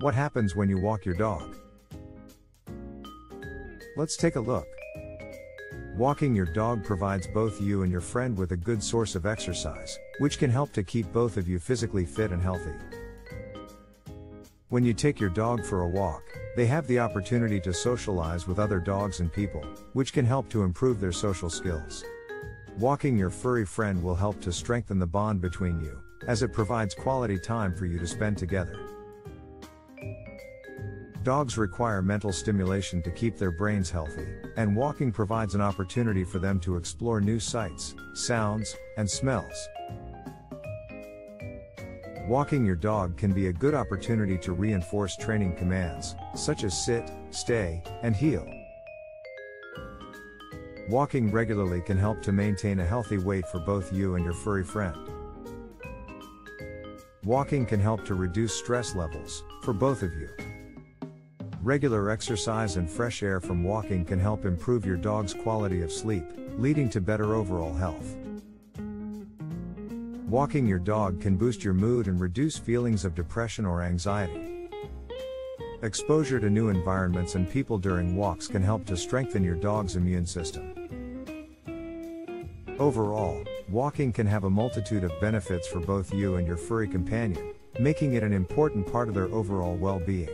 What happens when you walk your dog? Let's take a look. Walking your dog provides both you and your friend with a good source of exercise, which can help to keep both of you physically fit and healthy. When you take your dog for a walk, they have the opportunity to socialize with other dogs and people, which can help to improve their social skills. Walking your furry friend will help to strengthen the bond between you, as it provides quality time for you to spend together. Dogs require mental stimulation to keep their brains healthy, and walking provides an opportunity for them to explore new sights, sounds, and smells. Walking your dog can be a good opportunity to reinforce training commands, such as sit, stay, and heel. Walking regularly can help to maintain a healthy weight for both you and your furry friend. Walking can help to reduce stress levels, for both of you. Regular exercise and fresh air from walking can help improve your dog's quality of sleep, leading to better overall health. Walking your dog can boost your mood and reduce feelings of depression or anxiety. Exposure to new environments and people during walks can help to strengthen your dog's immune system. Overall, walking can have a multitude of benefits for both you and your furry companion, making it an important part of their overall well being.